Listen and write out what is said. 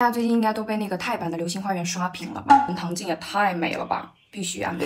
大家最近应该都被那个泰版的《流星花园》刷屏了吧？唐静也太美了吧，必须安排。